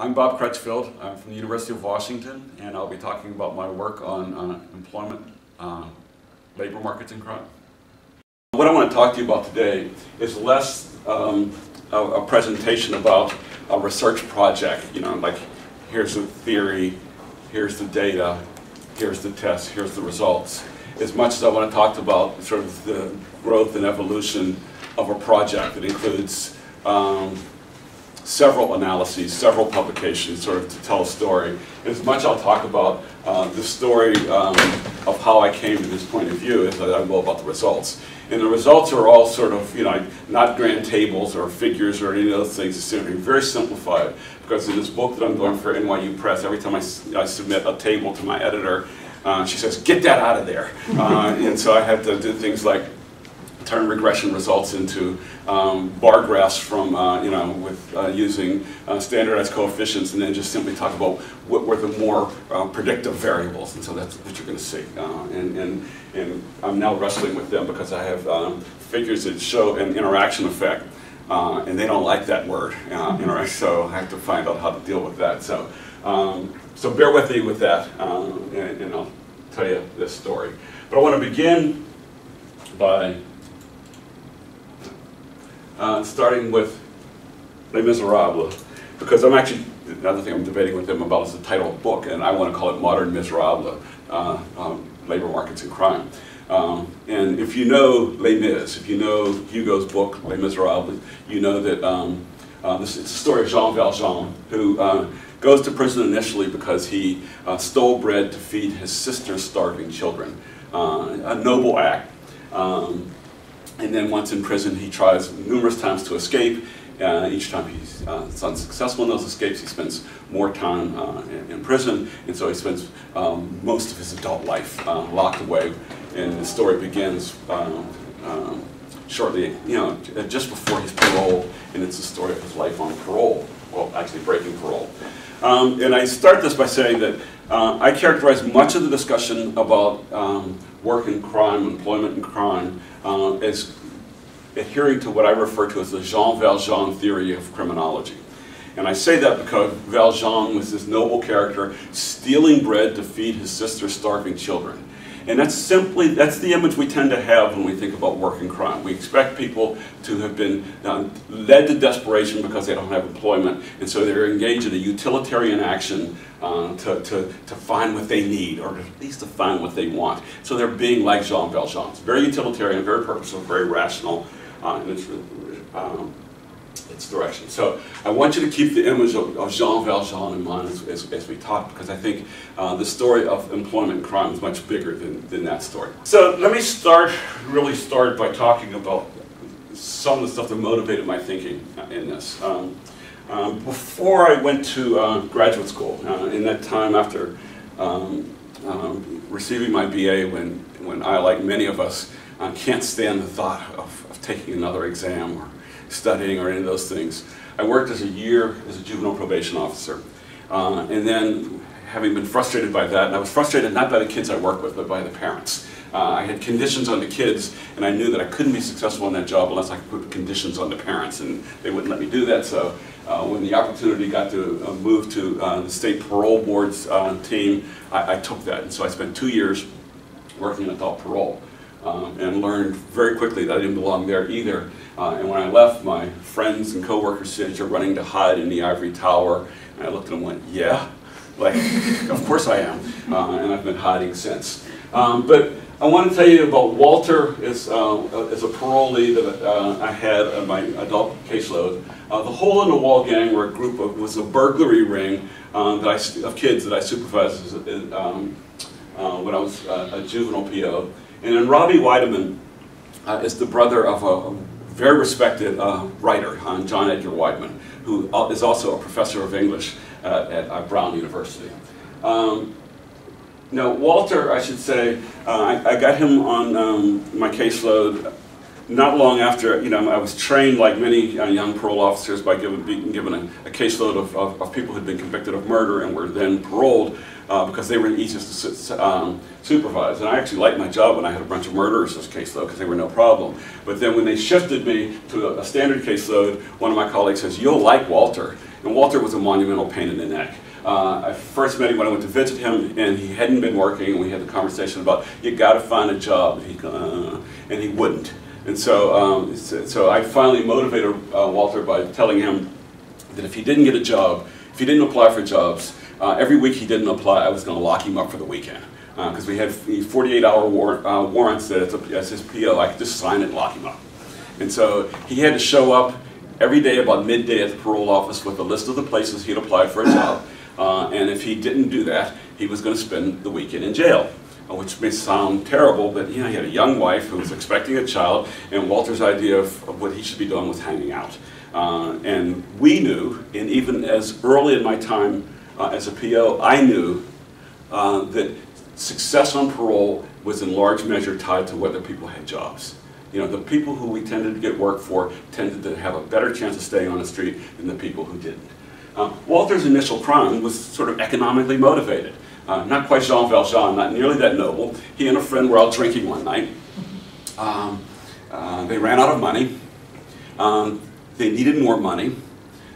I'm Bob Crutchfield. I'm from the University of Washington, and I'll be talking about my work on, on employment, uh, labor markets, and crime. What I want to talk to you about today is less um, a, a, presentation about a research project, you know, like here's the theory, here's the data, here's the test, here's the results. As much as I want to talk about sort of the growth and evolution of a project that includes um, several analyses, several publications sort of to tell a story. As much I'll talk about uh, the story um, of how I came to this point of view as I will about the results. And the results are all sort of, you know, not grand tables or figures or any of those things. It's very simplified because in this book that I'm doing for NYU Press, every time I, I submit a table to my editor, uh, she says, get that out of there. Uh, and so I have to do things like turn regression results into um, bar graphs from, uh, you know, with uh, using uh, standardized coefficients and then just simply talk about what were the more uh, predictive variables. And so that's what you're going to see. Uh, and, and, and I'm now wrestling with them because I have um, figures that show an interaction effect. Uh, and they don't like that word, uh, so I have to find out how to deal with that. So, um, so bear with me with that, and, and I'll tell you this story. But I want to begin by uh, starting with Les Miserables, because I'm actually, another thing I'm debating with them about is the title of the book, and I want to call it Modern Miserable, uh, um, Labor Markets and Crime. Um, and if you know Les Mis, if you know Hugo's book, Les Miserables, you know that um, uh, this, it's the story of Jean Valjean, who uh, goes to prison initially because he uh, stole bread to feed his sister's starving children. Uh, a noble act. Um, and then once in prison, he tries numerous times to escape. Uh, each time he's uh, unsuccessful in those escapes, he spends more time uh, in, prison, and so he spends um, most of his adult life uh, locked away. And the story begins um, um, shortly, you know, just before his parole, and it's the story of his life on parole, well, actually breaking parole. Um, and I start this by saying that uh, I characterize much of the discussion about um, work and crime, employment and crime, uh, as adhering to what I refer to as the Jean Valjean theory of criminology. And I say that because Valjean was this noble character stealing bread to feed his sister's starving children. And that's simply, that's the image we tend to have when we think about work and crime. We expect people to have been uh, led to desperation because they don't have employment, and so they're engaged in a utilitarian action uh, to, to, to find what they need, or at least to find what they want. So they're being like Jean Valjean. It's very utilitarian, very purposeful, very rational, uh, and it's um, its direction. So I want you to keep the image of, of Jean Valjean in mind as, as, as we talk, because I think uh, the story of employment crime is much bigger than, than that story. So let me start, really start by talking about some of the stuff that motivated my thinking in this. Um, um, before I went to uh, graduate school, uh, in that time after um, um receiving my BA, when, when I, like many of us, uh, can't stand the thought of, of taking another exam or studying or any of those things. I worked as a year as a juvenile probation officer. Uh, and then having been frustrated by that, and I was frustrated not by the kids I worked with, but by the parents. Uh, I had conditions on the kids, and I knew that I couldn't be successful in that job unless I could put conditions on the parents, and they wouldn't let me do that. So uh, when the opportunity got to uh, move to uh, the state parole board's uh, team, I, I, took that. And so I spent two years working in adult parole um, and learned very quickly that I didn't belong there either. Uh, and when I left, my friends and coworkers said, you're running to hide in the ivory tower. And I looked at them and went, yeah, like, of course I am. Uh, and I've been hiding since. Um, but I want to tell you about Walter as, uh, as a parolee that uh, I had on my adult caseload. Uh, the Hole in the Wall gang were a group of, was a burglary ring um, that I, of kids that I supervised as, um, uh, when I was a juvenile PO. And then Robbie Wideman uh, is the brother of a, very respected uh, writer, uh, John Edgar Wideman, who uh, also a professor of English uh, at uh, Brown University. Um, now, Walter, I should say, I, I, got him on um, my caseload not long after, you know, I was trained like many uh, young parole officers by given, being given a, a caseload of, of, of, people who had been convicted of murder and were then paroled uh, because they were the easiest to um, supervise. And I actually liked my job when I had a bunch of murderers as caseload because they were no problem. But then when they shifted me to a, a standard caseload, one of my colleagues says, you'll like Walter. And Walter was a monumental pain in the neck. Uh, I first met him when I went to visit him, and he hadn't been working, and we had the conversation about, you got to find a job, and he, uh, and he wouldn't. And so, um, so, I finally motivated uh, Walter by telling him that if he didn't get a job, if he didn't apply for jobs, uh, every week he didn't apply, I was going to lock him up for the weekend. Because uh, we had 48-hour war uh, warrants that as, a, as his PO, I could just sign it and lock him up. And so he had to show up every day about midday at the parole office with a list of the places he'd applied for a job. Uh, and if he didn't do that, he was going to spend the weekend in jail. Uh, which may sound terrible, but you know, he had a young wife who was expecting a child, and Walter's idea of, of what he should be doing was hanging out. Uh, and we knew, and even as early in my time uh, as a PO, I knew uh, that success on parole was in large measure tied to whether people had jobs. You know, the people who we tended to get work for tended to have a better chance of staying on the street than the people who didn't. Uh, Walter's initial crime was sort of economically motivated. Uh, not quite Jean Valjean, not nearly that noble. He and a friend were out drinking one night. Um, uh, they ran out of money. Um, they needed more money.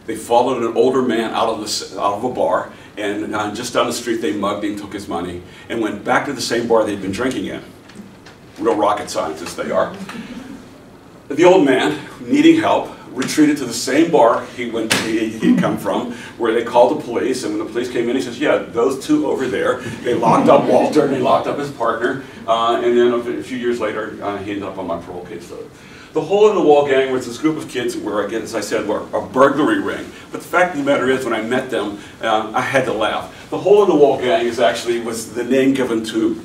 They followed an older man out of, the, out of a bar, and uh, just down the street they mugged him, took his money, and went back to the same bar they'd been drinking in. Real rocket scientists they are. The old man, needing help, retreated to the same bar he went he, he'd come from, where they called the police, and when the police came in, he says, yeah, those two over there. They locked up Walter, and they locked up his partner, uh, and then a few years later, uh, he ended up on my parole case. So the Hole in the Wall gang was this group of kids where, again, as I said, were a burglary ring. But the fact of the matter is, when I met them, uh, I had to laugh. The Hole in the Wall gang is actually was the name given to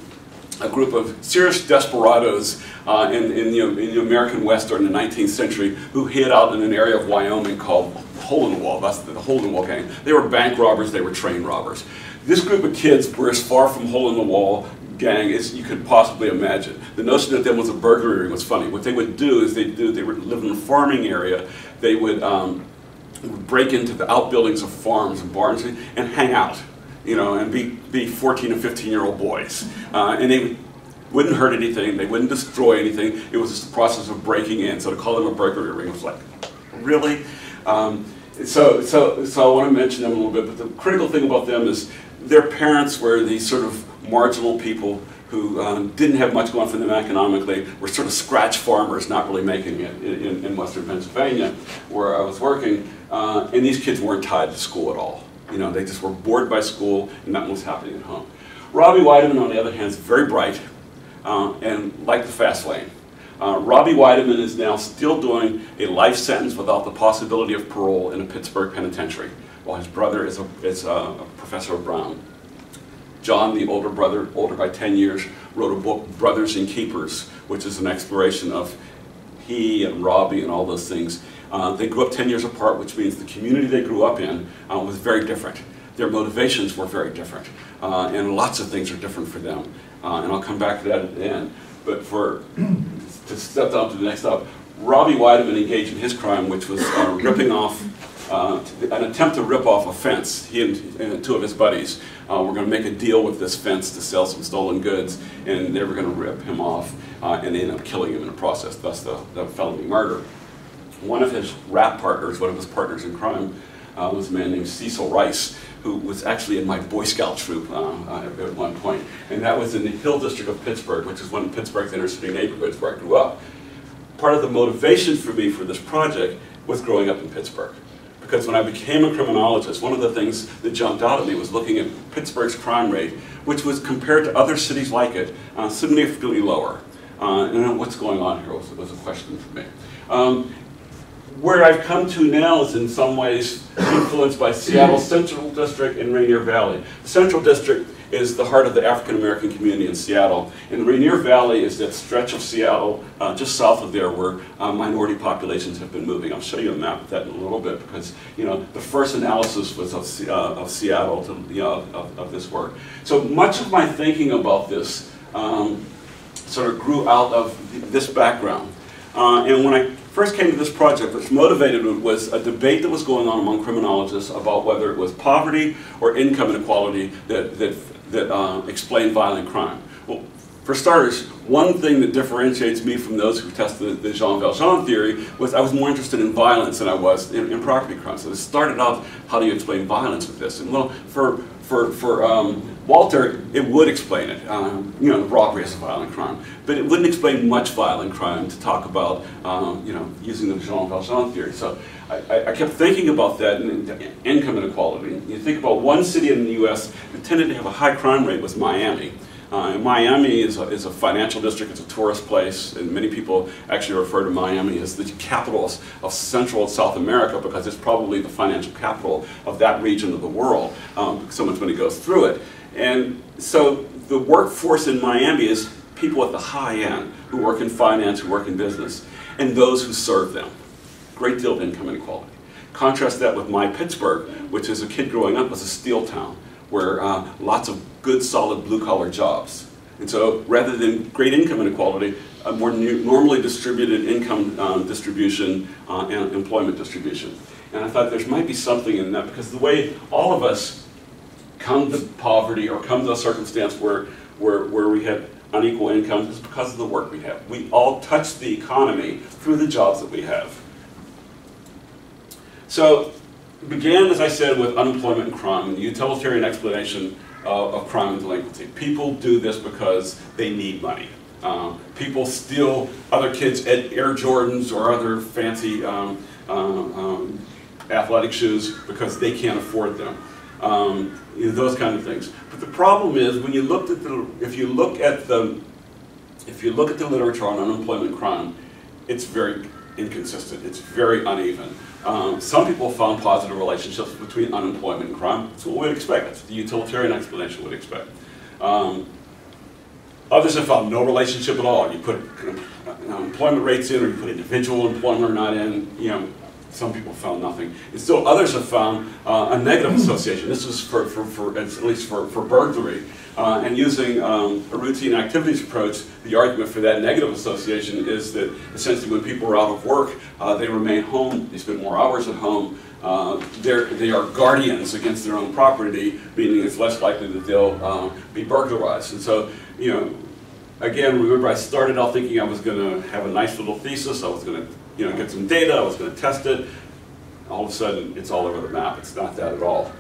a group of serious desperados uh, in, in, the, in, the, American West during the 19th century who hid out in an area of Wyoming called Hole in the Wall. That's the, the Hole in the Wall gang. They were bank robbers, they were train robbers. This group of kids were as far from Hole in the Wall gang as you could possibly imagine. The notion that there was a burglary was funny. What they would do is they do they would live in a farming area. They would, um, would break into the outbuildings of farms and barns and hang out you know, and be, be 14 and 15 year old boys. Uh, and they wouldn't hurt anything, they wouldn't destroy anything. It was just the process of breaking in. So to call them a burglary ring was like, really? Um, so, so, so I want to mention them a little bit, but the critical thing about them is their parents were these sort of marginal people who um, didn't have much going for them economically, were sort of scratch farmers, not really making it in, in western Pennsylvania, where I was working, uh, and these kids weren't tied to school at all. You know, they just were bored by school and nothing was happening at home. Robbie Wideman, on the other hand, is very bright uh, and like the fast lane. Uh, Robbie Wideman is now still doing a life sentence without the possibility of parole in a Pittsburgh penitentiary, while his brother is a, is a professor of Brown. John, the older brother, older by 10 years, wrote a book, Brothers and Keepers, which is an exploration of he and Robbie and all those things. Uh, they grew up 10 years apart, which means the community they grew up in uh, was very different. Their motivations were very different, uh, and lots of things are different for them. Uh, and I'll come back to that at the end. But for to step down to the next step, Robbie Wideman engaged in his crime, which was uh, ripping off uh, an attempt to rip off a fence. He and, and two of his buddies uh, were going to make a deal with this fence to sell some stolen goods, and they were going to rip him off, uh, and they ended up killing him in the process, thus the, the felony murder. One of his rap partners, one of his partners in crime, uh, was a man named Cecil Rice, who was actually in my Boy Scout troop uh, uh, at one point. And that was in the Hill District of Pittsburgh, which is one of Pittsburgh's inner city neighborhoods where I grew up. Part of the motivation for me for this project was growing up in Pittsburgh. Because when I became a criminologist, one of the things that jumped out at me was looking at Pittsburgh's crime rate, which was compared to other cities like it, uh, significantly lower. Uh, and what's going on here was, was a question for me. Um, where I've come to now is in some ways influenced by Seattle Central District and Rainier Valley. The Central District is the heart of the African American community in Seattle. And Rainier Valley is that stretch of Seattle uh, just south of there where uh, minority populations have been moving. I'll show you a map of that in a little bit because you know the first analysis was of, uh, of Seattle to, you know, of, of, this work. So much of my thinking about this um, sort of grew out of this background. Uh, and when I first came to this project, which motivated it was a debate that was going on among criminologists about whether it was poverty or income inequality that, that, that uh, explained violent crime. Well, For starters, one thing that differentiates me from those who test the, Jean Valjean theory was I was more interested in violence than I was in, in property crime. So it started out, how do you explain violence with this? And well, for, for, for um, Walter, it would explain it. Um, you know, robbery is a violent crime. But it wouldn't explain much violent crime to talk about, um, you know, using the Jean Valjean theory. So I, I, kept thinking about that and income inequality. You think about one city in the U.S. that tended to have a high crime rate was Miami. Uh, Miami is a, is a financial district, it's a tourist place, and many people actually refer to Miami as the capital of Central and South America because it's probably the financial capital of that region of the world, um, so much money goes through it. And so the workforce in Miami is people at the high end who work in finance, who work in business, and those who serve them. Great deal of income inequality. Contrast that with my Pittsburgh, which as a kid growing up was a steel town where uh, lots of good, solid blue-collar jobs. And so rather than great income inequality, a more normally distributed income um, distribution uh, and employment distribution. And I thought there might be something in that because the way all of us come to poverty or come to a circumstance where, where, where we have unequal incomes is because of the work we have. We all touch the economy through the jobs that we have. So began, as I said, with unemployment and crime, and the utilitarian explanation uh, of crime and delinquency. People do this because they need money. Um, people steal other kids' Air Jordans or other fancy um, uh, um, athletic shoes because they can't afford them. Um, you know, those kind of things. But the problem is when you looked at the, if you look at the, if you look at the literature on unemployment crime, it's very inconsistent. It's very uneven. Um, some people found positive relationships between unemployment and crime. That's what we'd expect. That's the utilitarian explanation we'd expect. Um, others have found no relationship at all. You put employment rates in, or you put individual employment or not in. You know, some people found nothing. And still others have found uh, a negative association. This was for, for, for at least for, for burglary. Uh, and using um, a routine activities approach, the argument for that negative association is that essentially when people are out of work, uh, they remain home, they spend more hours at home, uh, they are guardians against their own property, meaning it's less likely that they'll uh, be burglarized. And so, you know, again, remember I started out thinking I was going to have a nice little thesis, I was going to you know, get some data, I was going to test it. All of a sudden, it's all over the map. It's not that at all.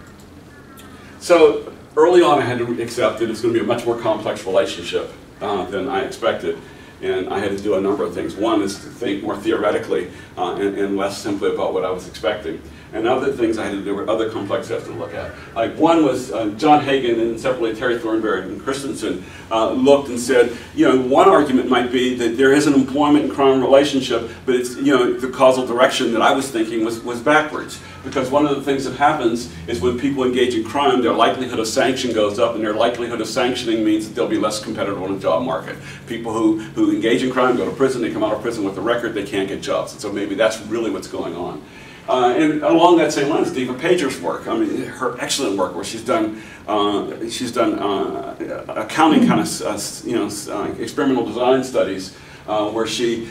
So early on, I had to accept that it's going to be a much more complex relationship uh, than I expected. And I had to do a number of things. One is to think more theoretically uh, and, and, less simply about what I was expecting. And other things I had to do were other complex tests to look at. Like one was uh, John Hagan and separately Terry Thornberry and Christenson uh, looked and said, you know, one argument might be that there is an employment and crime relationship, but it's, you know, the causal direction that I was thinking was, was backwards. Because one of the things that happens is when people engage in crime, their likelihood of sanction goes up, and their likelihood of sanctioning means that they'll be less competitive on the job market. People who, who engage in crime go to prison, they come out of prison with a record, they can't get jobs. And so maybe that's really what's going on. Uh, and along that same line is Devah Pager's work. I mean, her excellent work where she's done uh, she's done uh, accounting kind of uh, you know uh, experimental design studies uh, where she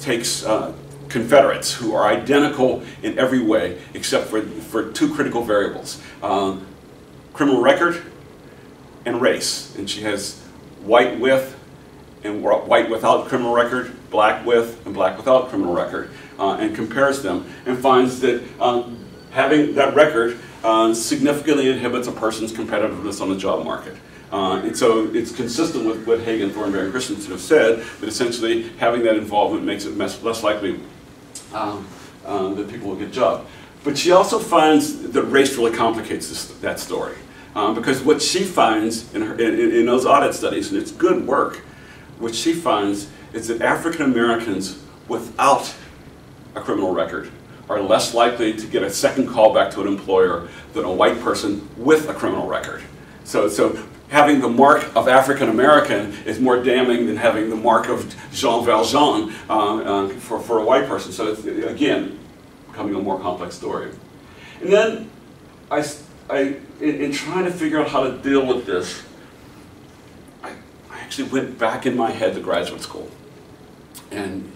takes Confederates who are identical in every way except for for two critical variables: criminal record and race. And she has white with and white without criminal record, black with, and black without criminal record uh, and compares them and finds that um, having that record uh, significantly inhibits a person's competitiveness on the job market. Uh, and so it's consistent with what Hagan, Thornberry, and Christenson have said, that essentially having that involvement makes it less likely um, um, that people will get jobs. But she also finds that race really complicates this, that story. Um, because what she finds in, her, in, in, those audit studies, and it's good work, what she finds is that African Americans without a criminal record are less likely to get a second call back to an employer than a white person with a criminal record. So, so having the mark of African American is more damning than having the mark of Jean Valjean uh, uh, for, for a white person. So it's, again, becoming a more complex story. And then I, I in, in trying to figure out how to deal with this, I, I actually went back in my head to graduate school. And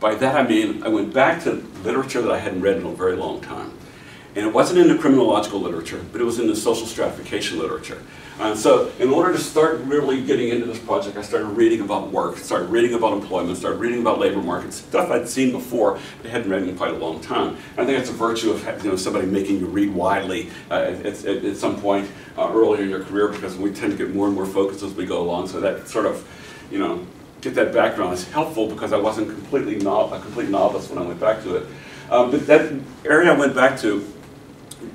by that I mean I went back to literature that I hadn't read in a very long time. And it wasn't in the criminological literature, but it was in the social stratification literature. And so in order to start really getting into this project, I started reading about work, started reading about employment, started reading about labor markets, stuff I'd seen before, but hadn't read in quite a long time. I think it's a virtue of you know, somebody making you read widely uh, at, at, at, some point uh, earlier in your career because we tend to get more and more focused as we go along. So that sort of, you know, get that background is helpful because I wasn't completely no a complete novice when I went back to it. Um, but that area I went back to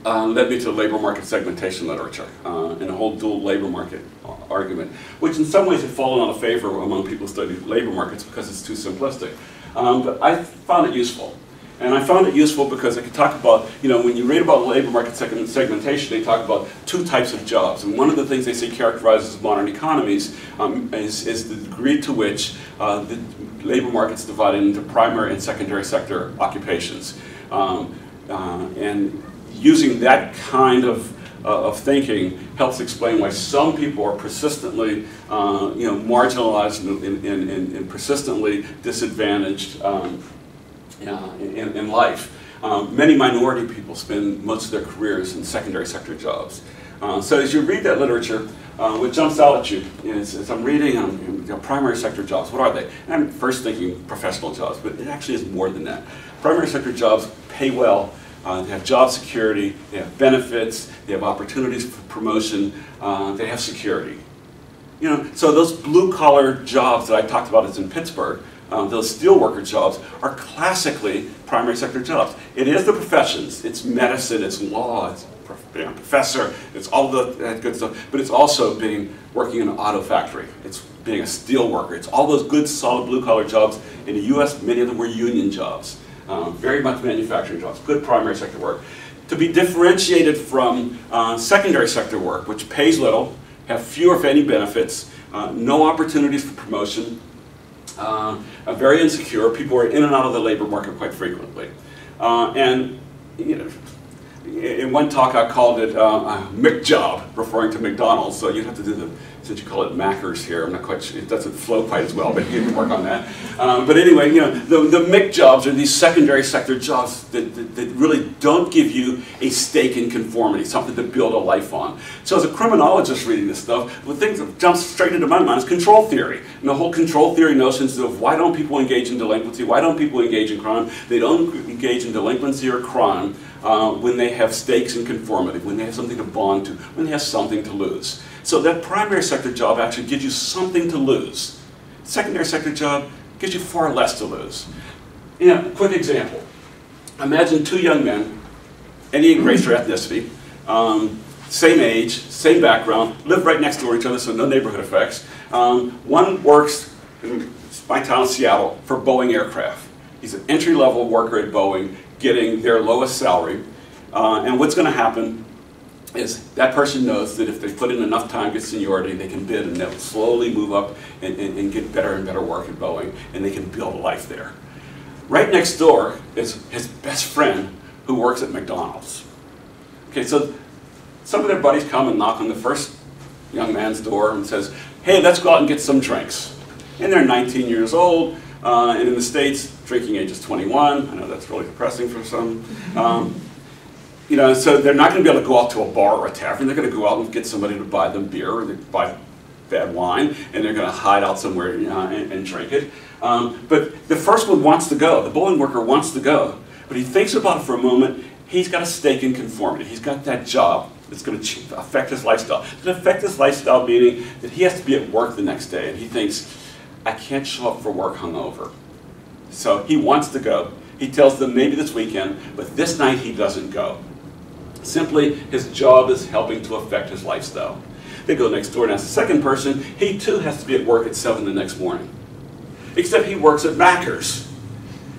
uh, led me to labor market segmentation literature uh, and a whole dual labor market argument, which in some ways had fallen out of favor among people who study labor markets because it's too simplistic. Um, but I found it useful. And I found it useful because I could talk about, you know, when you read about labor market segmentation, they talk about two types of jobs. And one of the things they say characterizes modern economies um, is, is, the degree to which uh, the labor market's divided into primary and secondary sector occupations. Um, uh, and using that kind of, uh, of thinking helps explain why some people are persistently uh, you know, marginalized and, and, and, and persistently disadvantaged um, uh, in, in, life. Um, many minority people spend most of their careers in secondary sector jobs. Uh, so as you read that literature, uh, what jumps out at you is, as I'm reading um, you know, primary sector jobs, what are they? And I'm first thinking professional jobs, but it actually is more than that. Primary sector jobs pay well, uh, they have job security, they have benefits, they have opportunities for promotion, uh, they have security. You know, so those blue collar jobs that I talked about is in Pittsburgh, um, those steelworker jobs are classically primary sector jobs. It is the professions. It's medicine, it's law, it's being a professor, it's all the that good stuff, but it's also being working in an auto factory. It's being a steel worker. It's all those good, solid blue-collar jobs. In the U.S., many of them were union jobs. Um, very much manufacturing jobs, good primary sector work. To be differentiated from uh, secondary sector work, which pays little, have few if any benefits, uh, no opportunities for promotion, uh, very insecure. People are in and out of the labor market quite frequently. Uh, and you know, in one talk I called it uh, a Mick job, referring to McDonald's. So you'd have to do the, since you call it Maccas here, I'm not quite sure, it doesn't flow quite as well, but you can work on that. Um, but anyway, you know, the, the Mick jobs are these secondary sector jobs that, that, that, really don't give you a stake in conformity, something to build a life on. So as a criminologist reading this stuff, the thing that jumps straight into my mind is control theory. And the whole control theory notions of why don't people engage in delinquency, why don't people engage in crime? They don't engage in delinquency or crime uh, when they have stakes in conformity, when they have something to bond to, when they have something to lose. So that primary sector job actually gives you something to lose. Secondary sector job gives you far less to lose. You know, quick example. Imagine two young men, any race or ethnicity, um, same age, same background, live right next door to each other, so no neighborhood effects. Um, one works in my town, Seattle, for Boeing aircraft. He's an entry-level worker at Boeing getting their lowest salary. Uh, and what's going to happen is that person knows that if they put in enough time, get seniority, they can bid and they'll slowly move up and, and, and, get better and better work at Boeing and they can build a life there. Right next door is his best friend who works at McDonald's. Okay, so some of their buddies come and knock on the first young man's door and says, hey, let's go out and get some drinks. And they're 19 years old, uh, and in the States, drinking age is 21. I know that's really depressing for some. Um, you know, so they're not going to be able to go out to a bar or a tavern. They're going to go out and get somebody to buy them beer or buy bad wine, and they're going to hide out somewhere you know, and, and, drink it. Um, but the first one wants to go. The Boeing worker wants to go, but he thinks about it for a moment. He's got a stake in conformity. He's got that job that's going to affect his lifestyle. It's going to affect his lifestyle, meaning that he has to be at work the next day, and he thinks, I can't show up for work hungover. So he wants to go. He tells them maybe this weekend, but this night he doesn't go. Simply, his job is helping to affect his lifestyle. They go next door and ask the second person, he too has to be at work at 7 the next morning. Except he works at Macca's.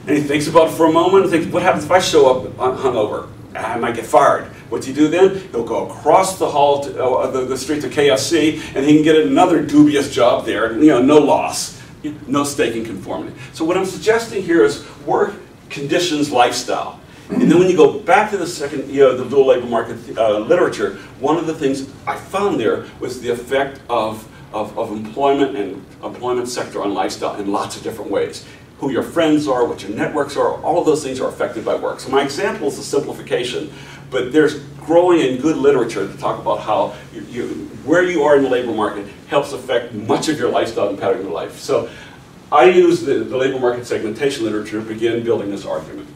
And he thinks about it for a moment and thinks, what happens if I show up hungover? I might get fired. What's he do then? He'll go across the hall, to, uh, the, the street to KFC, and he can get another dubious job there, you know, no loss no stake in conformity. So what I'm suggesting here is work conditions lifestyle. And then when you go back to the second, you know, the dual labor market uh, literature, one of the things I found there was the effect of, of, of employment and employment sector on lifestyle in lots of different ways. Who your friends are, what your networks are, all of those things are affected by work. So my example is a simplification, but there's growing and good literature to talk about how you, you, where you are in the labor market helps affect much of your lifestyle and pattern of life. So I use the, the labor market segmentation literature to begin building this argument.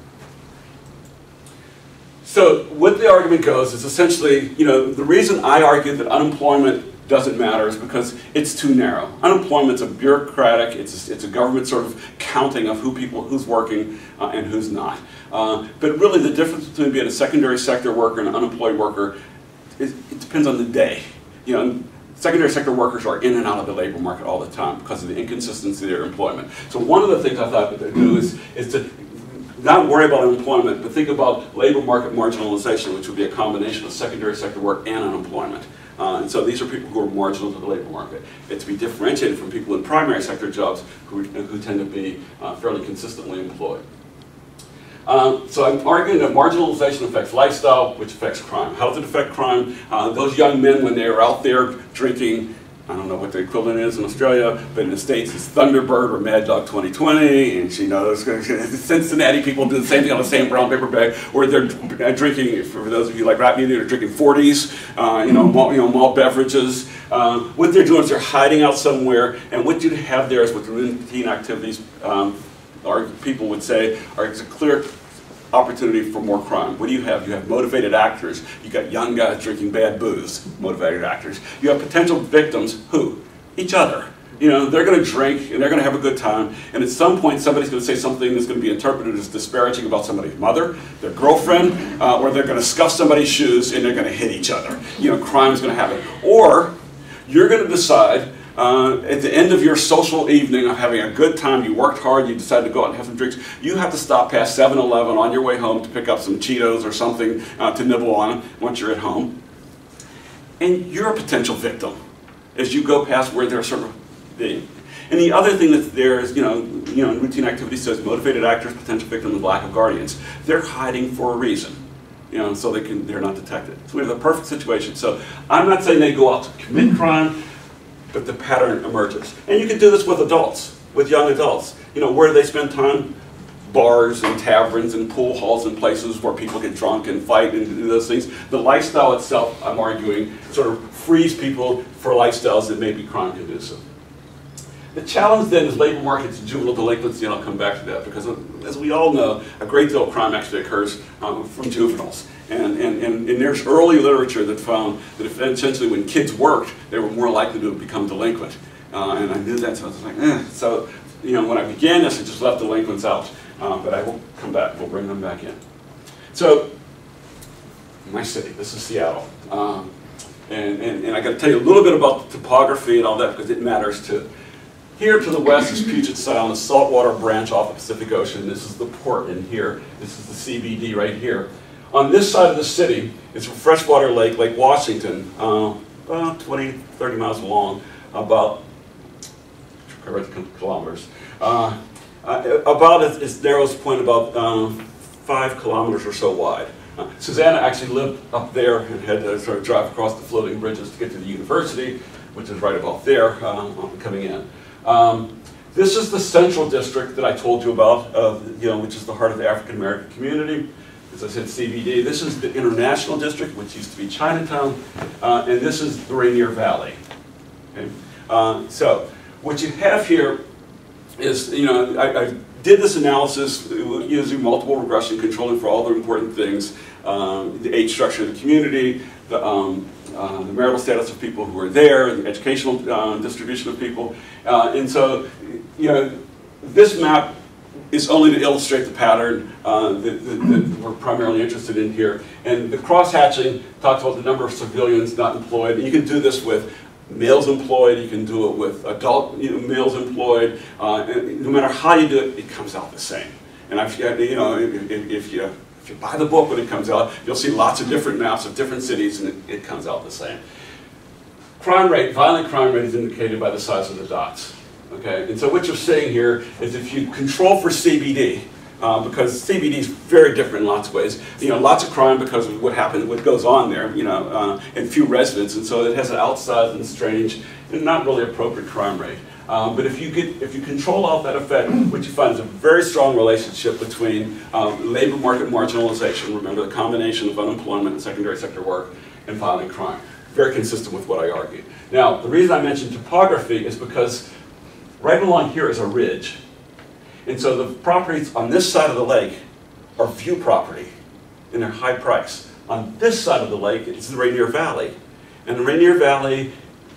So what the argument goes is essentially, you know, the reason I argue that unemployment doesn't matter is because it's too narrow. Unemployment's a bureaucratic, it's a, it's a government sort of counting of who people, who's working uh, and who's not. Uh, but really the difference between being a secondary sector worker and an unemployed worker, is, it depends on the day. You know, secondary sector workers are in and out of the labor market all the time because of the inconsistency of their employment. So one of the things I thought that they do is, is to not worry about unemployment, but think about labor market marginalization, which would be a combination of secondary sector work and unemployment. Uh, and so these are people who are marginal to the labor market. It's to be differentiated from people in primary sector jobs who, who tend to be uh, fairly consistently employed. Um, so I'm arguing that marginalization affects lifestyle, which affects crime. How does it affect crime? Uh, those young men, when they're out there drinking I don't know what the equivalent is in Australia, but in the States it's Thunderbird or Mad Dog 2020, and she knows Cincinnati people do the same thing on the same brown paper bag, where they're uh, drinking, for those of you like rap music, they're drinking 40s, uh, you, know, malt, you know, malt beverages. Uh, what they're doing is they're hiding out somewhere, and what you have there is with routine activities, um, people would say, it's a clear opportunity for more crime. What do you have? You have motivated actors. You got young guys drinking bad booze, motivated actors. You have potential victims, who? Each other. You know, they're going to drink and they're going to have a good time, and at some point somebody's going to say something that's going to be interpreted as disparaging about somebody's mother, their girlfriend, uh, or they're going to scuff somebody's shoes and they're going to hit each other. You know, crime is going to happen. Or you're going to decide uh, at the end of your social evening of having a good time, you worked hard, you decided to go out and have some drinks, you have to stop past 7-Eleven on your way home to pick up some Cheetos or something uh, to nibble on once you're at home. And you're a potential victim as you go past where they're sort of being. And the other thing that's there is, you know, you know, routine activity says motivated actors, potential victims, lack of guardians. They're hiding for a reason you know, so they can, they're not detected. So we have the perfect situation. So I'm not saying they go out to commit crime but the pattern emerges. And you can do this with adults, with young adults. You know, where do they spend time? Bars and taverns and pool halls and places where people get drunk and fight and do those things. The lifestyle itself, I'm arguing, sort of frees people for lifestyles that may be crime conducive. The challenge then is labor markets and juvenile delinquency, and I'll come back to that, because as we all know, a great deal of crime actually occurs um, from juveniles. And, and, and, and, there's early literature that found that if, essentially when kids worked, they were more likely to become delinquent. Uh, and I knew that, so I was like, eh. So, you know, when I began this, I just left delinquents out. Uh, but I will come back, we'll bring them back in. So, my city, this is Seattle. Um, and, and, and I got to tell you a little bit about the topography and all that because it matters too. Here to the west is Puget Sound, a saltwater branch off the Pacific Ocean. This is the port in here. This is the CBD right here. On this side of the city, it's a freshwater lake, Lake Washington, uh, about 20, 30 miles long, about kilometers. Uh, uh, about its narrowest point, about um, five kilometers or so wide. Uh, Susanna actually lived up there and had to sort of drive across the floating bridges to get to the university, which is right about there uh, coming in. Um, this is the central district that I told you about, you know, which is the heart of the African American community as I said, CBD. This is the International District, which used to be Chinatown, uh, and this is the Rainier Valley. Okay? Uh, so what you have here is, you know, I, I, did this analysis using multiple regression controlling for all the important things, um, the age structure of the community, the, um, uh, the marital status of people who are there, the educational uh, distribution of people. Uh, and so, you know, this map is only to illustrate the pattern uh, that, that, that, we're primarily interested in here. And the cross-hatching talks about the number of civilians not employed. And you can do this with males employed, you can do it with adult you know, males employed. Uh, no matter how you do it, it comes out the same. And I've, you know, if, if, you, if you buy the book when it comes out, you'll see lots of different maps of different cities and it, it comes out the same. Crime rate, violent crime rate is indicated by the size of the dots. Okay, and so what you're saying here is if you control for CBD, uh, because CBD is very different in lots of ways. You know, lots of crime because of what happens, what goes on there. You know, uh, and few residents, and so it has an outsized and strange and not really appropriate crime rate. Um, but if you get, if you control out that effect, what you find is a very strong relationship between um, labor market marginalization, remember the combination of unemployment and secondary sector work, and violent crime. Very consistent with what I argued. Now, the reason I mentioned topography is because right along here is a ridge. And so the properties on this side of the lake are view property, and they're high price. On this side of the lake, it's the Rainier Valley. And the Rainier Valley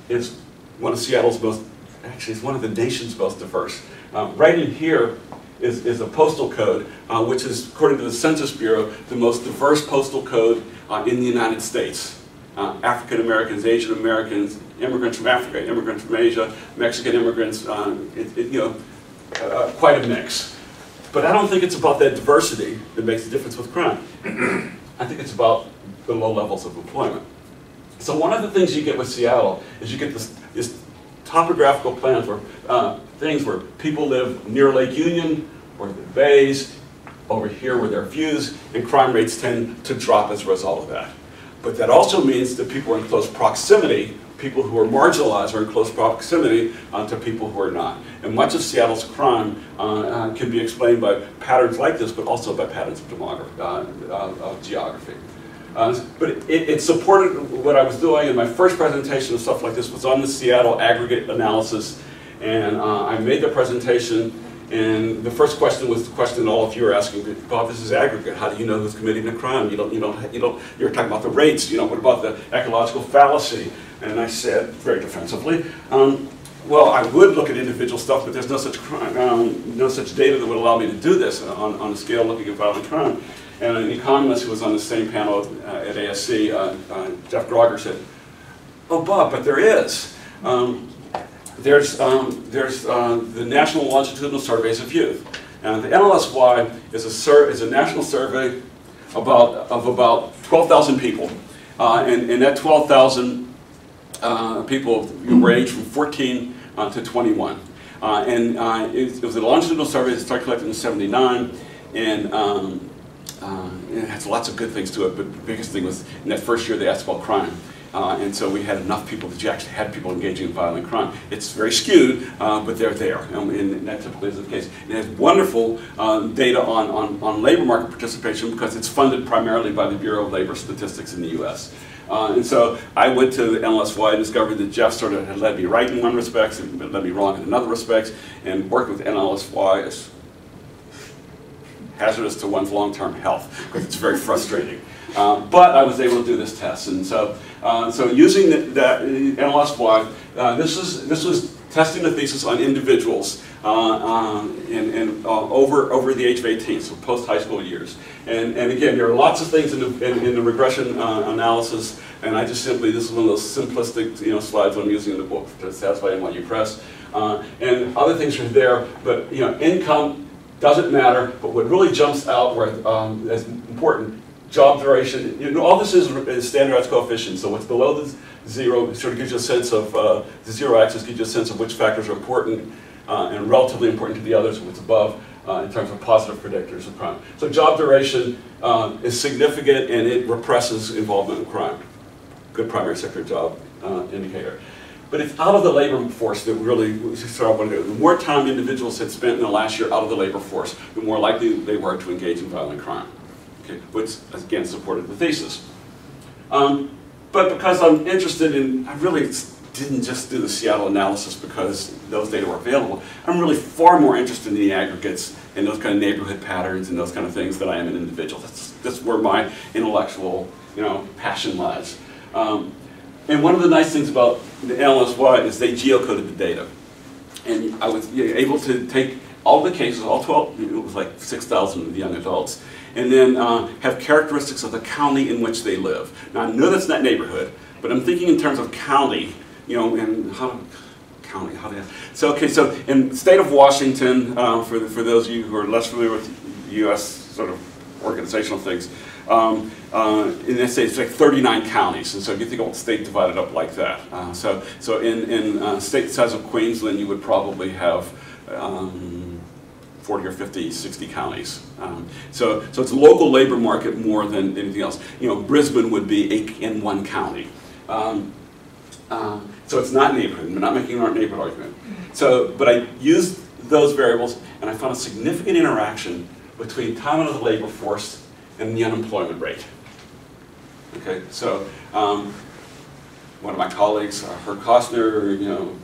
is one of Seattle's most, actually it's one of the nation's most diverse. Um, right in here is, is a postal code, uh, which is, according to the Census Bureau, the most diverse postal code uh, in the United States. Uh, African Americans, Asian Americans, immigrants from Africa, immigrants from Asia, Mexican immigrants, uh, it, it, you know, uh, quite a mix. But I don't think it's about that diversity that makes a difference with crime. I think it's about the low levels of employment. So one of the things you get with Seattle is you get this, this topographical plans where uh, things where people live near Lake Union or the bays, over here where there are views, and crime rates tend to drop as a result of that. But that also means that people are in close proximity, people who are marginalized are in close proximity uh, to people who are not. And much of Seattle's crime uh, uh, can be explained by patterns like this, but also by patterns of, uh, uh, of geography. Uh, but it, it, supported what I was doing, and my first presentation of stuff like this was on the Seattle aggregate analysis. And uh, I made the presentation, and the first question was the question all of you are asking, Bob, this is aggregate. How do you know who's committing a crime? You don't, you don't, you don't, you're talking about the rates, you know, what about the ecological fallacy? And I said, very defensively, um, well, I would look at individual stuff, but there's no such crime, um, no such data that would allow me to do this on, on a scale looking at violent crime. And an economist who was on the same panel uh, at ASC, uh, uh, Jeff Grogger, said, oh, Bob, but there is. Um, there's um, there's uh, the National Longitudinal Surveys of Youth. And the NLSY is a, is a national survey about, of about 12,000 people. Uh, and, and that 12,000 uh, people range from 14 to 21. and it, it, was a longitudinal survey that started collecting in 79. And um, uh, it has lots of good things to it, but the biggest thing was in that first year they asked about crime. Uh, and so we had enough people that you actually had people engaging in violent crime. It's very skewed, uh, but they're there, and, and, that typically is the case. It has wonderful um, data on, on, on labor market participation because it's funded primarily by the Bureau of Labor Statistics in the U.S. Uh, and so I went to the NLSY and discovered that Jeff sort of had led me right in one respect and led me wrong in another respect, and worked with NLSY hazardous to one's long-term health because it's very frustrating. Um, but I was able to do this test, and so uh, so using the, that NLSY, uh, this is this was testing the thesis on individuals uh, uh in, in uh, over over the age of 18, so post high school years. And and again, there are lots of things in the in, in the regression uh, analysis, and I just simply this is one of those simplistic you know slides I'm using in the book to satisfy NYU Press. and other things are there, but you know income doesn't matter, but what really jumps out where, um, as important, job duration, you know, all this is, is standardized coefficients, so what's below the zero sort of gives you a sense of, uh, the zero axis gives you a sense of which factors are important uh, and relatively important to the others, what's above uh, in terms of positive predictors of crime. So job duration uh, is significant and it represses involvement in crime. Good primary sector job uh, indicator. But it's out of the labor force that really to do. The more time individuals had spent in the last year out of the labor force, the more likely they were to engage in violent crime. Okay, which again supported the thesis. Um, but because I'm interested in, I really didn't just do the Seattle analysis because those data were available. I'm really far more interested in the aggregates and those kind of neighborhood patterns and those kind of things than I am an individual. That's, that's where my intellectual, you know, passion lies. Um, and one of the nice things about the NLSY is they geocoded the data. And I was able to take all the cases, all 12, it was like 6,000 young adults, and then uh, have characteristics of the county in which they live. Now I know that's not neighborhood, but I'm thinking in terms of county, you know, and how, county, how do you, so okay, so in state of Washington, uh, for, the, for those of you who are less familiar with U.S. sort of organizational things, um, uh, in this state, it's like 39 counties, and so if you think about state divided up like that. Uh, so, so in, in uh, state size of Queensland, you would probably have um, 40 or 50, 60 counties. Um, so, so it's a local labor market more than anything else. You know, Brisbane would be in one county. Um, Uh, so it's not neighborhood. We're not making our neighborhood argument. So, but I used those variables, and I found a significant interaction between time into the labor force and the unemployment rate. Okay, so um, one of my colleagues, uh, Herb Costner, you know,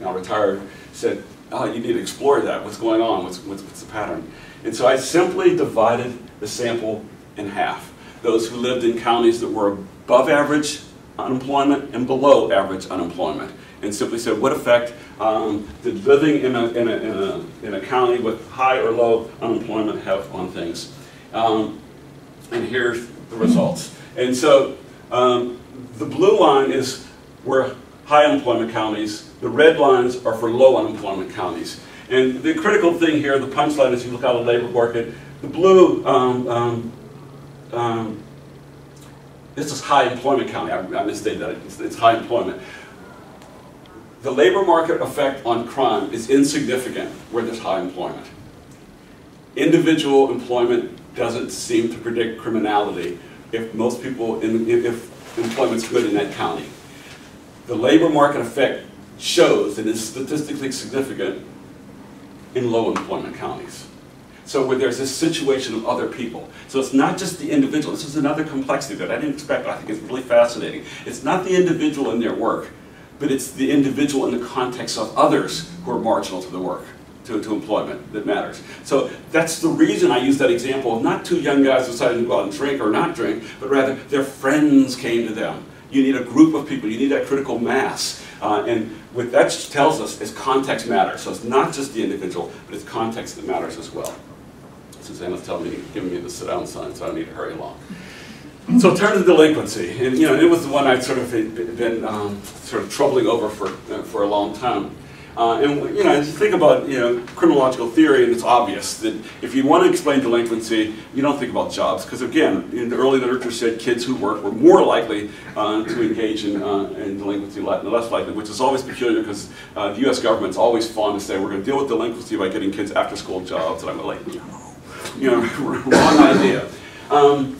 now retired, said, oh, you need to explore that. What's going on? What's, what's, what's the pattern? And so I simply divided the sample in half. Those who lived in counties that were above average unemployment and below average unemployment. And simply said, what effect um, did living in a, in, a, in, a, in a county with high or low unemployment have on things? Um, and here's the results. And so um, the blue line is where high unemployment counties, the red lines are for low unemployment counties. And the critical thing here, the punchline as you look out of the labor market, the blue, um, um, um, this is high employment county, I, I misstated that, it's, it's high employment. The labor market effect on crime is insignificant where there's high employment. Individual employment doesn't seem to predict criminality if most people, in, if employment's good in that county. The labor market effect shows that it's statistically significant in low employment counties. So where there's this situation of other people. So it's not just the individual. This is another complexity that I didn't expect, I think it's really fascinating. It's not the individual in their work, but it's the individual in the context of others who are marginal to the work, to, to employment that matters. So that's the reason I use that example of not two young guys deciding to go out and drink or not drink, but rather their friends came to them. You need a group of people, you need that critical mass. Uh, and what that tells us is context matters. So it's not just the individual, but it's context that matters as well. Susanna's telling me, giving me the sit down sign, so I need to hurry along. So turn to delinquency, and you know it was the one I'd sort of been um, sort of troubling over for uh, for a long time. Uh, and you know, if you think about you know criminological theory, and it's obvious that if you want to explain delinquency, you don't think about jobs, because again, in the early literature said kids who work were more likely uh, to engage in, uh, in delinquency, less likely, which is always peculiar because uh, the U.S. government's always fond to say we're going to deal with delinquency by getting kids after-school jobs, and I'm like, you know, wrong idea. Um,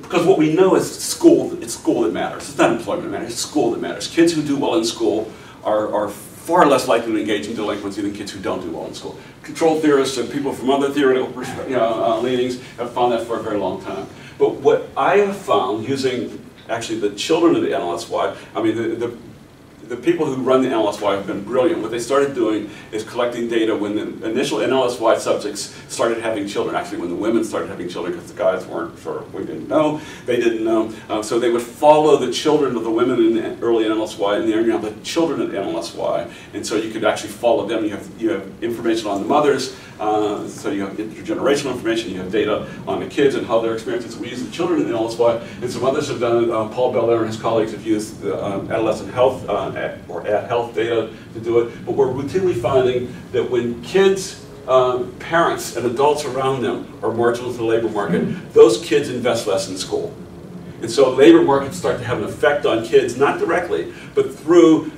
because what we know is school, it's school that matters. It's not employment that matters, it's school that matters. Kids who do well in school are, are far less likely to engage in delinquency than kids who don't do well in school. Control theorists and people from other theoretical you know, uh, leanings have found that for a very long time. But what I have found using actually the children of the NLSY, I mean the, the the people who run the NLSY have been brilliant. What they started doing is collecting data when the initial NLSY subjects started having children, actually when the women started having children, because the guys weren't sure, we didn't know, they didn't know. Uh, so they would follow the children of the women in the early NLSY, and they're now the children of NLSY. And so you could actually follow them. You have, you have information on the mothers, uh, so you have intergenerational information, you have data on the kids and how they're experiencing. So we use the children in the NLSY, and some others have done it. Uh, Paul Bellair and his colleagues have used the um, adolescent health uh, or Add Health data to do it. But we're routinely finding that when kids, um, parents, and adults around them are marginal to the labor market, those kids invest less in school. And so labor markets start to have an effect on kids, not directly, but through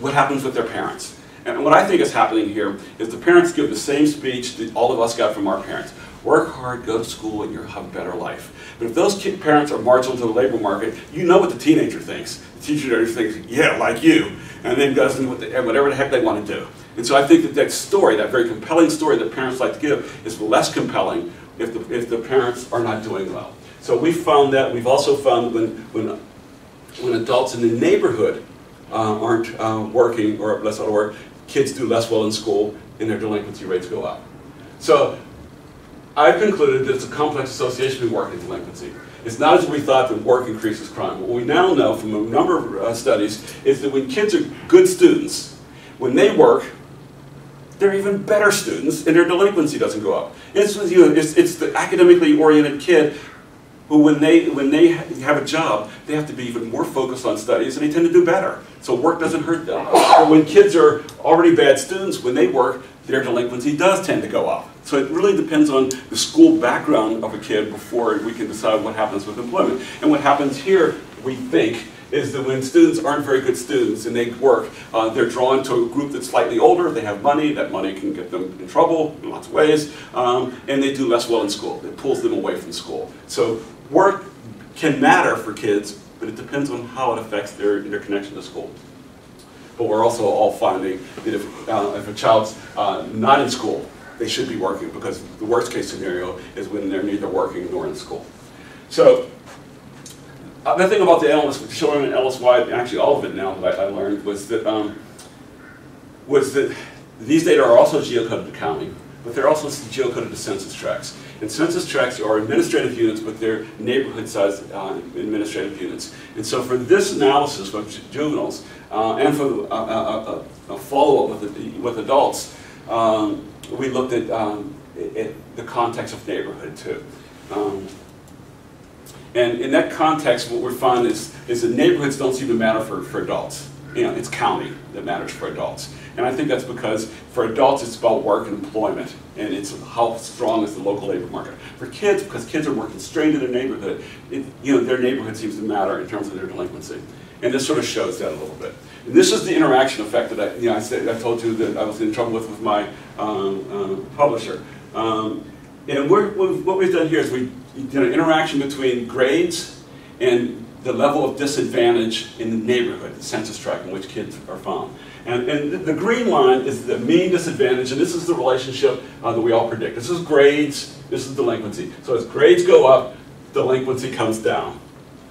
what happens with their parents. And what I think is happening here is the parents give the same speech that all of us got from our parents. Work hard, go to school, and you'll have a better life. But if those parents are marginal to the labor market, you know what the teenager thinks. The teenager thinks, yeah, like you, and then goes and does whatever the heck they want to do. And so I think that that story, that very compelling story that parents like to give, is less compelling if the, if the parents are not doing well. So we found that. We've also found when, when, when adults in the neighborhood uh, aren't uh, working or less out of work, kids do less well in school and their delinquency rates go up. So I've concluded that it's a complex association between work and delinquency. It's not as we thought that work increases crime. What we now know from a number of uh, studies is that when kids are good students, when they work, they're even better students and their delinquency doesn't go up. It's, you know, it's, it's the academically oriented kid who when they, when they have a job, they have to be even more focused on studies and they tend to do better. So work doesn't hurt them. But when kids are already bad students, when they work, their delinquency does tend to go up. So it really depends on the school background of a kid before we can decide what happens with employment. And what happens here, we think, is that when students aren't very good students and they work, uh, they're drawn to a group that's slightly older, they have money, that money can get them in trouble in lots of ways, um, and they do less well in school. It pulls them away from school. So work can matter for kids, but it depends on how it affects their, their connection to school. But we're also all finding that if, uh, if a child's uh, not in school, they should be working because the worst case scenario is when they're neither working nor in school. So uh, the thing about the Ellis, children in LSY, actually all of it now that I, I learned, was that um, was that these data are also geocoded to county, but they're also geocoded to census tracts. And census tracts are administrative units, but they're neighborhood-sized uh, administrative units. And so for this analysis of juveniles, uh, and for a, a, a follow-up with, with adults, um, we looked at, um, the context of neighborhood too. Um, and in that context, what we find is, is that neighborhoods don't seem to matter for, for adults. You know, it's county that matters for adults. And I think that's because for adults, it's about work and employment, and it's how strong is the local labor market. For kids, because kids are more constrained in their neighborhood, it, you know, their neighborhood seems to matter in terms of their delinquency. And this sort of shows that a little bit. And this is the interaction effect that I, you know, I, said, I told you that I was in trouble with with my um, uh, publisher. Um, and what we've done here is we did an interaction between grades and the level of disadvantage in the neighborhood, the census tract in which kids are found. And, and the green line is the mean disadvantage, and this is the relationship uh, that we all predict. This is grades, this is delinquency. So as grades go up, delinquency comes down.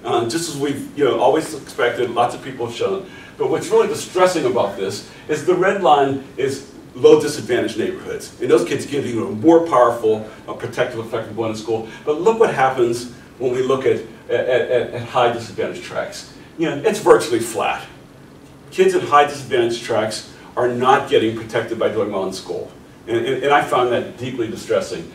Uh, just as we've you know, always expected, lots of people have shown. But what's really distressing about this is the red line is low disadvantaged neighborhoods. And those kids give you a more powerful protective effect of going to school. But look what happens when we look at, at, at, at high disadvantaged tracts. You know, it's virtually flat kids in high disadvantaged tracts are not getting protected by doing well in school. And, and, and I found that deeply distressing.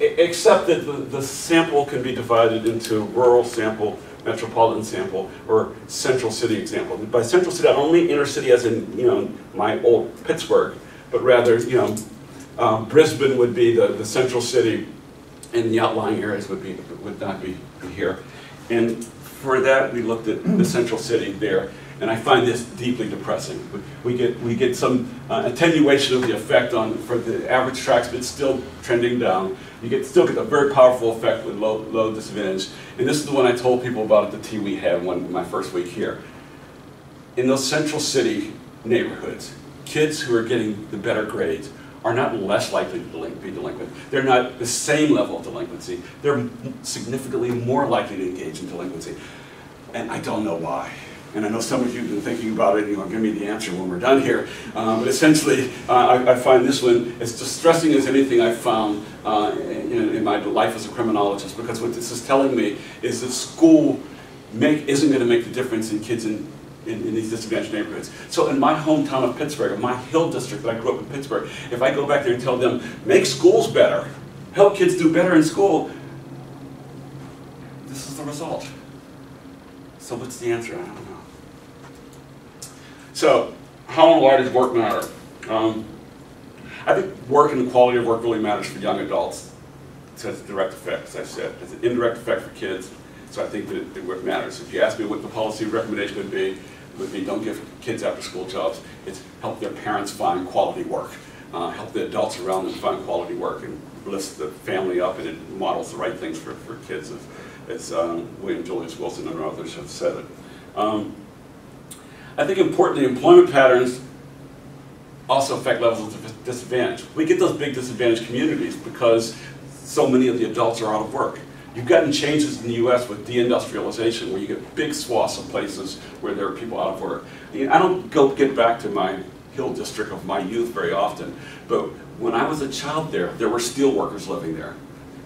Except that the, the sample can be divided into rural sample, metropolitan sample, or central city example. By central city, don't mean inner city as in, you know, my old Pittsburgh, but rather, you know, um, Brisbane would be the, the central city, and the outlying areas would be would not be, be here. And for that, we looked at the central city there, and I find this deeply depressing. We get, we get some uh, attenuation of the effect on for the average tracts, but still trending down. You get still get a very powerful effect with low, low disadvantage. And this is the one I told people about at the tea we had one my first week here. In those central city neighborhoods, kids who are getting the better grades are not less likely to be delinquent. They're not the same level of delinquency. They're significantly more likely to engage in delinquency. And I don't know why. And I know some of you have been thinking about it, and you'll give me the answer when we're done here. Um, but essentially, uh, I, I, find this one as distressing as anything I've found uh, in, in, my life as a criminologist, because what this is telling me is that school make, isn't going to make the difference in kids in in, in, these disadvantaged neighborhoods. So in my hometown of Pittsburgh, in my Hill district that I grew up in Pittsburgh, if I go back there and tell them, make schools better, help kids do better in school, this is the result. So what's the answer? I don't know. So how and why does work matter? Um, I think work and the quality of work really matters for young adults. It has a direct effect, as I said. It's an indirect effect for kids. So I think that it, it matters. If you ask me what the policy recommendation would be, would be don't give kids after school jobs. It's help their parents find quality work. Uh, help the adults around them find quality work and list the family up and it models the right things for, for kids as, as um, William Julius Wilson and others have said it. Um, I think importantly, employment patterns also affect levels of disadvantage. We get those big disadvantaged communities because so many of the adults are out of work. You've gotten changes in the U.S. with deindustrialization, where you get big swaths of places where there are people out of work. I don't go get back to my Hill district of my youth very often, but when I was a child there, there were steel workers living there.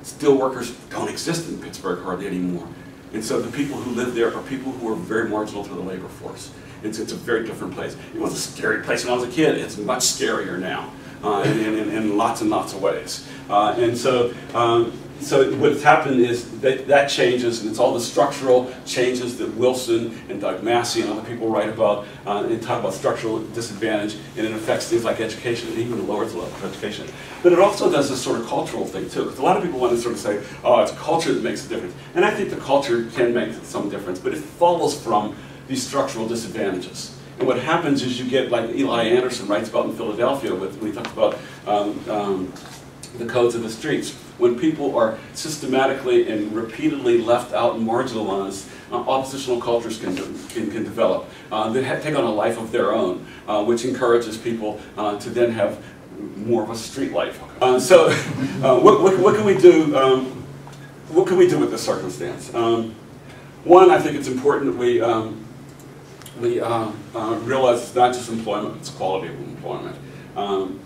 Steel workers don't exist in Pittsburgh hardly anymore. And so the people who live there are people who are very marginal to the labor force. It's, it's a very different place. It was a scary place when I was a kid. It's much scarier now uh, in, in, in, lots and lots of ways. Uh, and so um, so what's happened is that that changes, and it's all the structural changes that Wilson and Doug Massey and other people write about uh, and talk about structural disadvantage, and it affects things like education, and even lowers the level of education. But it also does this sort of cultural thing too, because a lot of people want to sort of say, oh, it's culture that makes a difference. And I think the culture can make some difference, but it follows from these structural disadvantages. And what happens is you get, like Eli Anderson writes about in Philadelphia, with, when he talks about um, um, the codes of the streets. When people are systematically and repeatedly left out and marginalized, uh, oppositional cultures can, can, can develop. Uh, they take on a life of their own, uh, which encourages people uh, to then have more of a street life. Uh, so uh, what, what, what, can we do um, what can we do with this circumstance? Um, one, I think it's important that we, um, we realize it's not just employment, it's quality of employment. Um,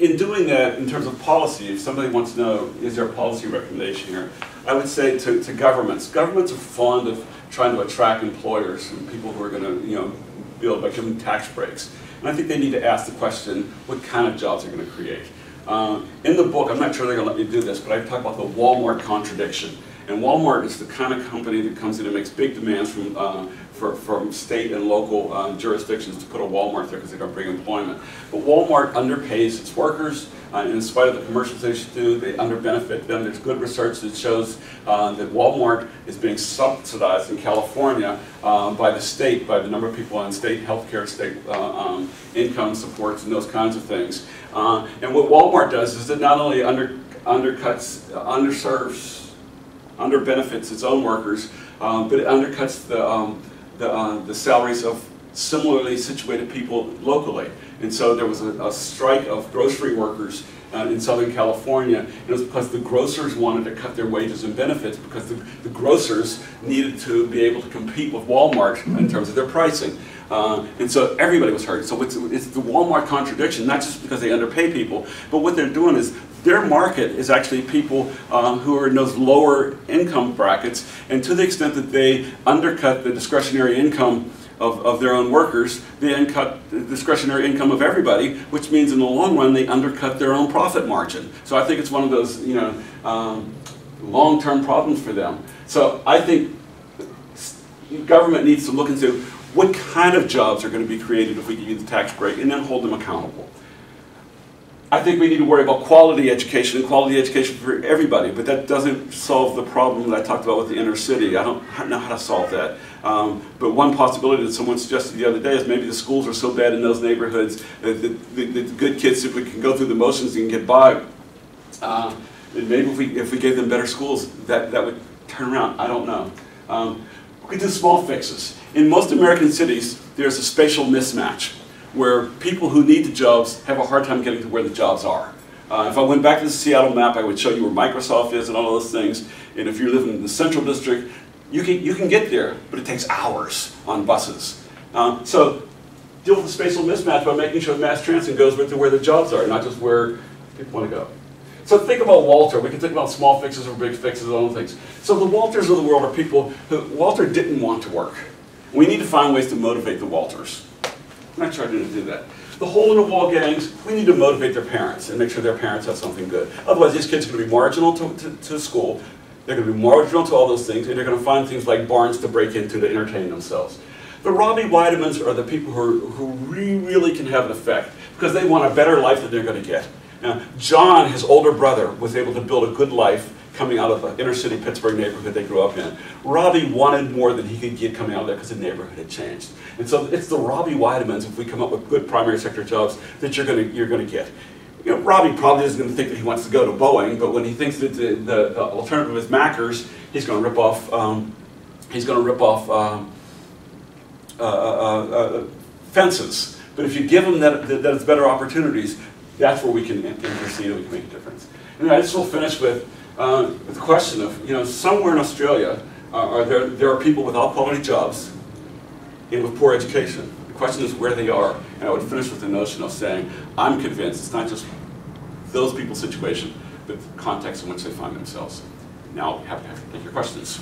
in doing that, in terms of policy, if somebody wants to know, is there a policy recommendation here? I would say to, to governments, governments are fond of trying to attract employers and people who are going to, you know, build by giving tax breaks. And I think they need to ask the question, what kind of jobs are going to create? Uh, in the book, I'm not sure they're going to let me do this, but I talk about the Walmart contradiction. And Walmart is the kind of company that comes in and makes big demands from, uh, for, from state and local uh, jurisdictions to put a Walmart there because they don't bring employment. But Walmart underpays its workers. Uh, in spite of the commercials they do, they underbenefit them. There's good research that shows uh, that Walmart is being subsidized in California uh, by the state, by the number of people on state health care, state uh, um, income supports, and those kinds of things. Uh, and what Walmart does is it not only under, undercuts, underserves under benefits its own workers, um, but it undercuts the, um, the, uh, the, salaries of similarly situated people locally. And so there was a, a strike of grocery workers uh, in Southern California. And it was because the grocers wanted to cut their wages and benefits because the, the grocers needed to be able to compete with Walmart in terms of their pricing. Uh, and so everybody was hurt. So it's, it's the Walmart contradiction, not just because they underpay people, but what they're doing is their market is actually people um, who are in those lower income brackets, and to the extent that they undercut the discretionary income of, of their own workers, they undercut the discretionary income of everybody, which means in the long run they undercut their own profit margin. So I think it's one of those you know um, long-term problems for them. So I think government needs to look into what kind of jobs are going to be created if we give you the tax break, and then hold them accountable. I think we need to worry about quality education and quality education for everybody, but that doesn't solve the problem that I talked about with the inner city. I don't know how to solve that. Um, but one possibility that someone suggested the other day is maybe the schools are so bad in those neighborhoods that the, the, the good kids, if we can go through the motions and get by, uh, maybe if we, if we gave them better schools, that, that would turn around. I don't know. Um, we do small fixes. In most American cities, there's a spatial mismatch where people who need the jobs have a hard time getting to where the jobs are. Uh, if I went back to the Seattle map, I would show you where Microsoft is and all those things. And if you live in the central district, you can, you can get there, but it takes hours on buses. Uh, so deal with the spatial mismatch by making sure mass transit goes to where the jobs are, not just where people want to go. So think about Walter. We can think about small fixes or big fixes and other things. So the Walters of the world are people who Walter didn't want to work. We need to find ways to motivate the Walters. I'm not trying to do that. The hole-in-the-wall gangs, we need to motivate their parents and make sure their parents have something good. Otherwise, these kids are going to be marginal to, to, to school, they're going to be marginal to all those things, and they're going to find things like barns to break into to entertain themselves. The Robbie Widemans are the people who, are, who really can have an effect because they want a better life than they're going to get. Now, John, his older brother, was able to build a good life coming out of the inner city Pittsburgh neighborhood they grew up in. Robbie wanted more than he could get coming out of there because the neighborhood had changed. And so it's the Robbie Widemans, if we come up with good primary sector jobs, that you're going to you're gonna get. You know, Robbie probably isn't going to think that he wants to go to Boeing, but when he thinks that the, the, the alternative is Maccas, he's going to rip off, um, he's going to rip off um, uh, uh, uh, uh, fences. But if you give him that, that, that it's better opportunities, that's where we can intercede and we can make a difference. And I just will finish with uh, the question of, you know, somewhere in Australia, uh, are there, there are people without quality jobs and with poor education. The question is where they are. And I would finish with the notion of saying, I'm convinced it's not just those people's situation, but the context in which they find themselves. Now, happy to take your questions.